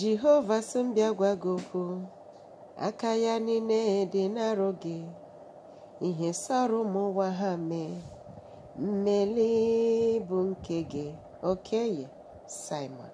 Jehova sị m gwa gị okwu aka ya niile dị n'arụ gị ihe sọrọ ụmụ ụwa ha mee mmeli bụ nke gị ye Simon